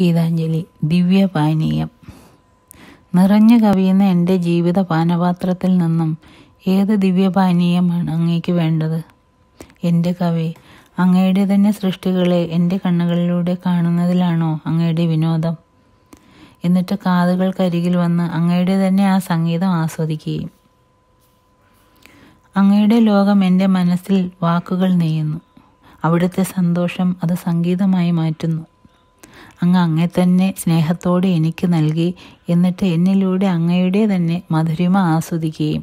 ഗീതാഞ്ജലി ദിവ്യപാനീയം. നിറഞ്ഞു കവിയുന്ന എന്റെ ജീവിത പാനപാത്രത്തിൽ നിന്നും ഏത് ദിവ്യപാനീയമാണ് അങ്ങേക്ക് വേണ്ടത്? എന്റെ കവി അങ്ങയുടെ തന്നെ സൃഷ്ടികളെ എന്റെ കണ്ണുകളിലൂടെ കാണുന്നതിലാണോ അങ്ങയുടെ വിനോദം? എന്നിട്ട് കാതുകൾക്കരികിൽ വന്ന് അങ്ങയുടെ തന്നെ ആ സംഗീതം ആസ്വദിക്കുകയും. അങ്ങയുടെ ലോകം എന്റെ മനസ്സിൽ വാക്കുകൾ നെയ്യുന്നു. അവിടുത്തെ സന്തോഷം അത് സംഗീതമായി മാറ്റുന്നു. അങ്ങ് അങ്ങെ തന്നെ സ്നേഹത്തോടെ എനിക്ക് നൽകി എന്നിട്ട് എന്നിലൂടെ അങ്ങയുടെ തന്നെ മധുരിമ ആസ്വദിക്കുകയും.